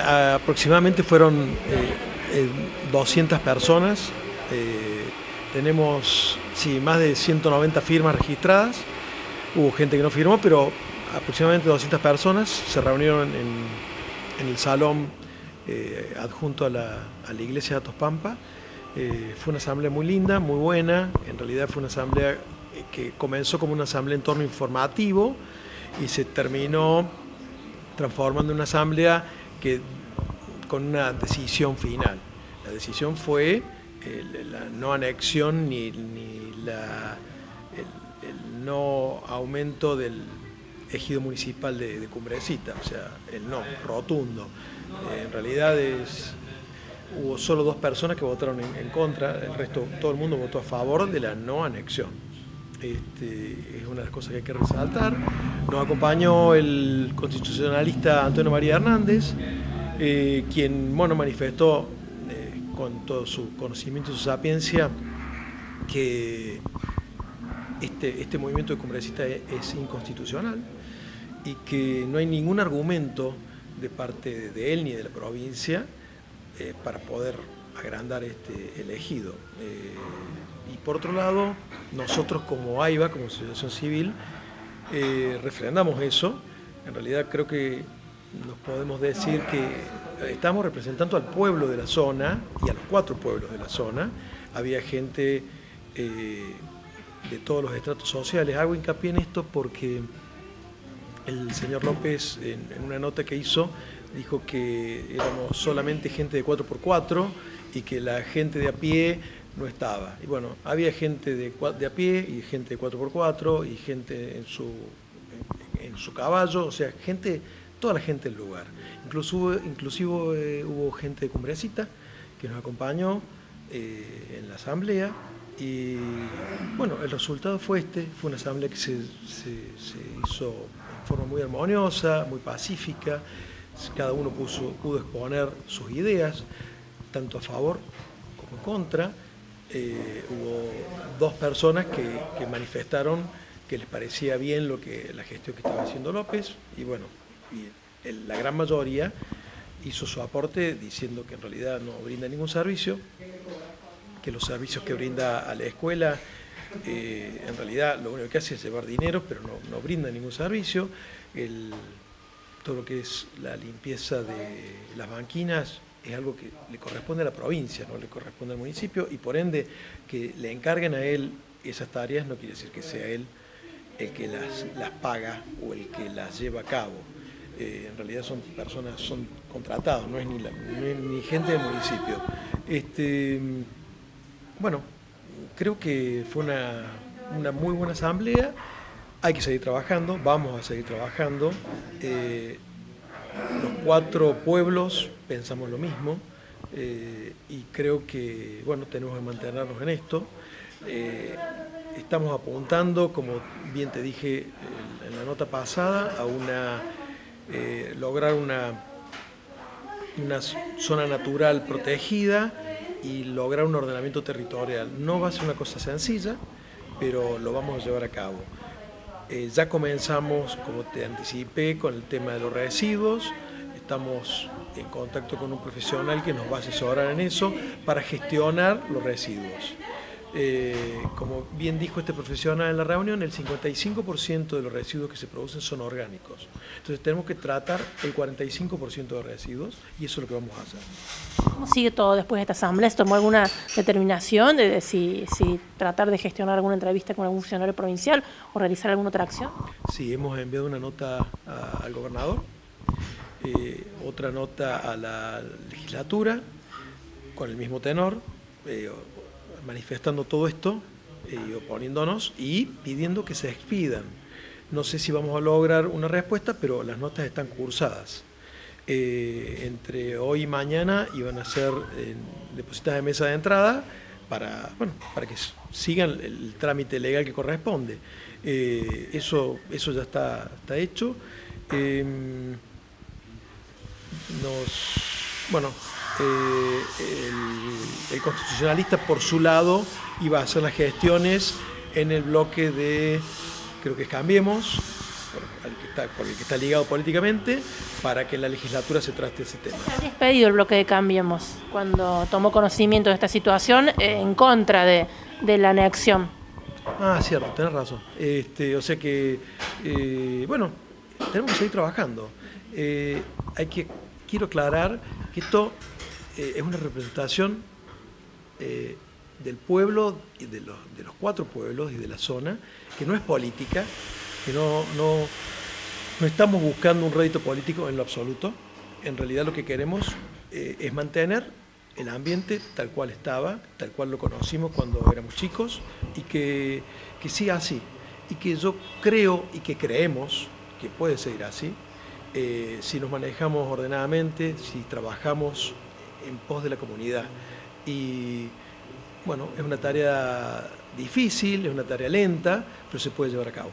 Aproximadamente fueron 200 personas. tenemos sí, más de 190 firmas registradas. Hubo gente que no firmó, pero aproximadamente 200 personas se reunieron en, el salón eh, adjunto a la, iglesia de Atospampa. Eh, fue una asamblea muy linda, muy buena. En realidad fue una asamblea que comenzó como una asamblea en torno informativo y se terminó transformando en una asamblea que, con una decisión final. La decisión fue eh, la no anexión ni, la, el no aumento del ejido municipal de, Cumbrecita, o sea, el no, rotundo. Eh, en realidad hubo solo dos personas que votaron en, contra, el resto, todo el mundo votó a favor de la no anexión. Este, es una de las cosas que hay que resaltar. Nos acompañó el constitucionalista Antonio María Hernández, eh, quien bueno, manifestó eh, con todo su conocimiento y su sapiencia que este, este movimiento de Cumbrecita es inconstitucional y que no hay ningún argumento de parte de él ni de la provincia eh, para poder agrandar este elegido. Y por otro lado, nosotros como AIBA, como Asociación Civil, eh, refrendamos eso. En realidad creo que nos podemos decir que estamos representando al pueblo de la zona y a los cuatro pueblos de la zona. Había gente de todos los estratos sociales. Hago hincapié en esto porque el señor López, en, una nota que hizo, dijo que éramos solamente gente de 4x4 y que la gente de a pie no estaba. Y bueno, había gente de, a pie y gente de 4x4 y gente en su, en, su caballo, o sea, gente, toda la gente del lugar. Incluso, inclusive eh, hubo gente de Cumbrecita que nos acompañó eh, en la asamblea y bueno, el resultado fue este, fue una asamblea que se, hizo de forma muy armoniosa, muy pacífica, cada uno pudo exponer sus ideas, tanto a favor como en contra. Eh, hubo dos personas que, manifestaron que les parecía bien lo que la gestión que estaba haciendo López y bueno, la gran mayoría hizo su aporte diciendo que en realidad no brinda ningún servicio que los servicios que brinda a la escuela eh, en realidad lo único que hace es llevar dinero, pero no, brinda ningún servicio. todo lo que es la limpieza de las banquinas es algo que le corresponde a la provincia, no le corresponde al municipio, y por ende que le encarguen a él esas tareas no quiere decir que sea él el que las, las paga o el que las lleva a cabo. Eh, en realidad son personas, son contratados, no es ni, ni gente del municipio. Este, bueno, creo que fue una, muy buena asamblea, hay que seguir trabajando, vamos a seguir trabajando. Eh, los cuatro pueblos pensamos lo mismo eh, y creo que bueno, tenemos que mantenernos en esto. Eh, estamos apuntando, como bien te dije en la nota pasada, a una lograr una, una zona natural protegida y lograr un ordenamiento territorial. No va a ser una cosa sencilla, pero lo vamos a llevar a cabo. Eh, ya comenzamos, como te anticipé, con el tema de los residuos. Estamos en contacto con un profesional que nos va a asesorar en eso para gestionar los residuos. Eh, como bien dijo este profesional en la reunión, el 55% de los residuos que se producen son orgánicos. Entonces tenemos que tratar el 45% de residuos y eso es lo que vamos a hacer. ¿Cómo sigue todo después de esta asamblea? ¿Se tomó alguna determinación de, si, tratar de gestionar alguna entrevista con algún funcionario provincial o realizar alguna otra acción? Sí, hemos enviado una nota al gobernador, eh, otra nota a la legislatura con el mismo tenor. Eh, manifestando todo esto y eh, oponiéndonos y pidiendo que se expidan. No sé si vamos a lograr una respuesta, pero las notas están cursadas. Eh, entre hoy y mañana iban a ser eh, depositadas de mesa de entrada para, bueno, para que sigan el trámite legal que corresponde. eso, eso ya está, está hecho. Em, nos, bueno, eh, el, constitucionalista por su lado iba a hacer las gestiones en el bloque de, creo que Cambiemos, al que está, con el que está ligado políticamente para que en la legislatura se trate ese tema. ¿Habías pedido el bloque de Cambiemos cuando tomó conocimiento de esta situación eh, en contra de, de la anexión? Ah, cierto, tenés razón. Este, o sea que, eh, bueno, tenemos que seguir trabajando. Eh, hay que, quiero aclarar que esto eh, es una representación del pueblo y de los, de los, cuatro pueblos y de la zona, que no es política, que no, no, no estamos buscando un rédito político en lo absoluto. En realidad lo que queremos es mantener el ambiente tal cual estaba, tal cual lo conocimos cuando éramos chicos y que, que siga así. Y que yo creo y que creemos que puede seguir así eh, si nos manejamos ordenadamente, si trabajamos en pos de la comunidad. Y bueno, es una tarea difícil, es una tarea lenta, pero se puede llevar a cabo.